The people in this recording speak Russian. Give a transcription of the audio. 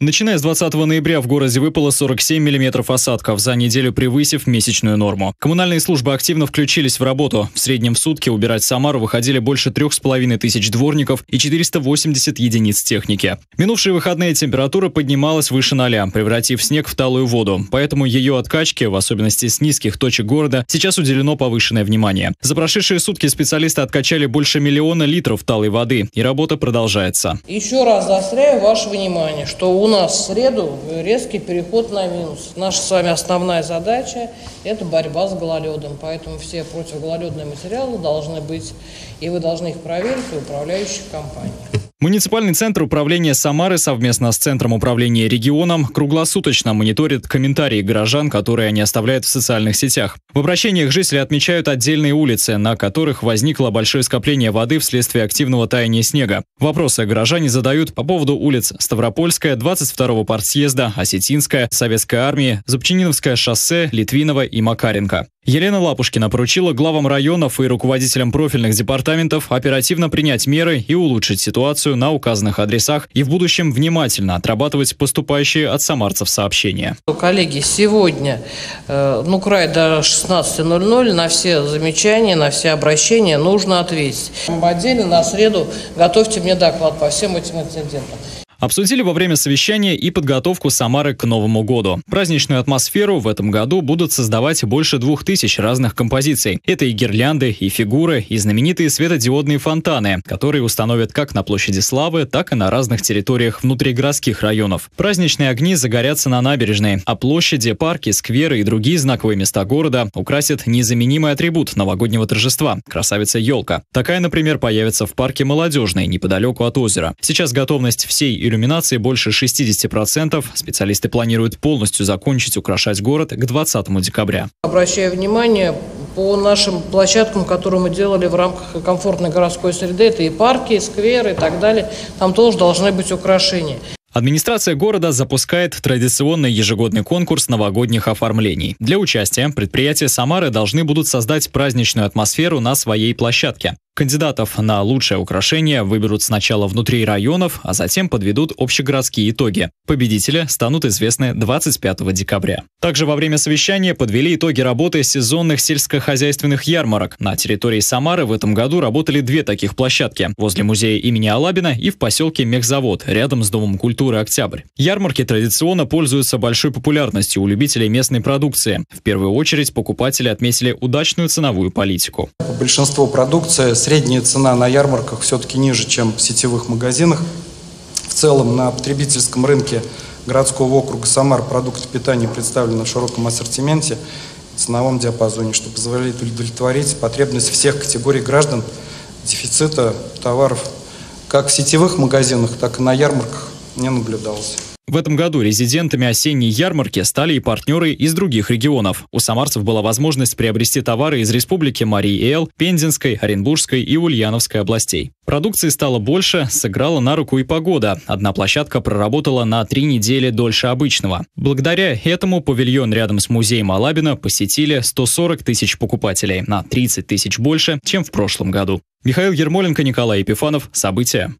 Начиная с 20 ноября в городе выпало 47 миллиметров осадков, за неделю превысив месячную норму. Коммунальные службы активно включились в работу. В среднем в сутки убирать Самару выходили больше 3,5 тысяч дворников и 480 единиц техники. Минувшие выходные температура поднималась выше ноля, превратив снег в талую воду. Поэтому ее откачке, в особенности с низких точек города, сейчас уделено повышенное внимание. За прошедшие сутки специалисты откачали больше миллиона литров талой воды, и работа продолжается. Еще раз заостряю ваше внимание, что у нас в среду резкий переход на минус. Наша с вами основная задача – это борьба с гололедом. Поэтому все противогололедные материалы должны быть, и вы должны их проверить у управляющих компаний. Муниципальный центр управления Самары совместно с Центром управления регионом круглосуточно мониторит комментарии горожан, которые они оставляют в социальных сетях. В обращениях жители отмечают отдельные улицы, на которых возникло большое скопление воды вследствие активного таяния снега. Вопросы горожане задают по поводу улиц Ставропольская, 22-го партсъезда, Осетинская, Советской армии, Зубчининовское шоссе, Литвинова и Макаренко. Елена Лапушкина поручила главам районов и руководителям профильных департаментов оперативно принять меры и улучшить ситуацию на указанных адресах и в будущем внимательно отрабатывать поступающие от самарцев сообщения. Коллеги, сегодня, э, ну, край до 16.00, на все замечания, на все обращения нужно ответить. Отдельно на среду готовьте мне доклад по всем этим инцидентам. Обсудили во время совещания и подготовку Самары к Новому году. Праздничную атмосферу в этом году будут создавать больше двух тысяч разных композиций. Это и гирлянды, и фигуры, и знаменитые светодиодные фонтаны, которые установят как на площади Славы, так и на разных территориях внутригородских районов. Праздничные огни загорятся на набережной, а площади, парки, скверы и другие знаковые места города украсят незаменимый атрибут новогоднего торжества – красавица елка. Такая, например, появится в парке Молодежный, неподалеку от озера. Сейчас готовность всей иллюминации больше 60%. Специалисты планируют полностью закончить украшать город к 20 декабря. Обращаю внимание, по нашим площадкам, которые мы делали в рамках комфортной городской среды, это и парки, и скверы и так далее, там тоже должны быть украшения. Администрация города запускает традиционный ежегодный конкурс новогодних оформлений. Для участия предприятия Самары должны будут создать праздничную атмосферу на своей площадке. Кандидатов на лучшее украшение выберут сначала внутри районов, а затем подведут общегородские итоги. Победители станут известны 25 декабря. Также во время совещания подвели итоги работы сезонных сельскохозяйственных ярмарок. На территории Самары в этом году работали две таких площадки – возле музея имени Алабина и в поселке Мехзавод, рядом с Домом культуры «Октябрь». Ярмарки традиционно пользуются большой популярностью у любителей местной продукции. В первую очередь покупатели отметили удачную ценовую политику. Большинство продукции средняя цена на ярмарках все-таки ниже, чем в сетевых магазинах. В целом на потребительском рынке городского округа Самар продукты питания представлены в широком ассортименте, ценовом диапазоне, что позволяет удовлетворить потребность всех категорий граждан дефицита товаров как в сетевых магазинах, так и на ярмарках не наблюдалось. В этом году резидентами осенней ярмарки стали и партнеры из других регионов. У самарцев была возможность приобрести товары из республики Марий-Эл, Пензенской, Оренбургской и Ульяновской областей. Продукции стало больше, сыграла на руку и погода. Одна площадка проработала на три недели дольше обычного. Благодаря этому павильон рядом с музеем Алабина посетили 140 тысяч покупателей, на 30 тысяч больше, чем в прошлом году. Михаил Ермоленко, Николай Епифанов. События.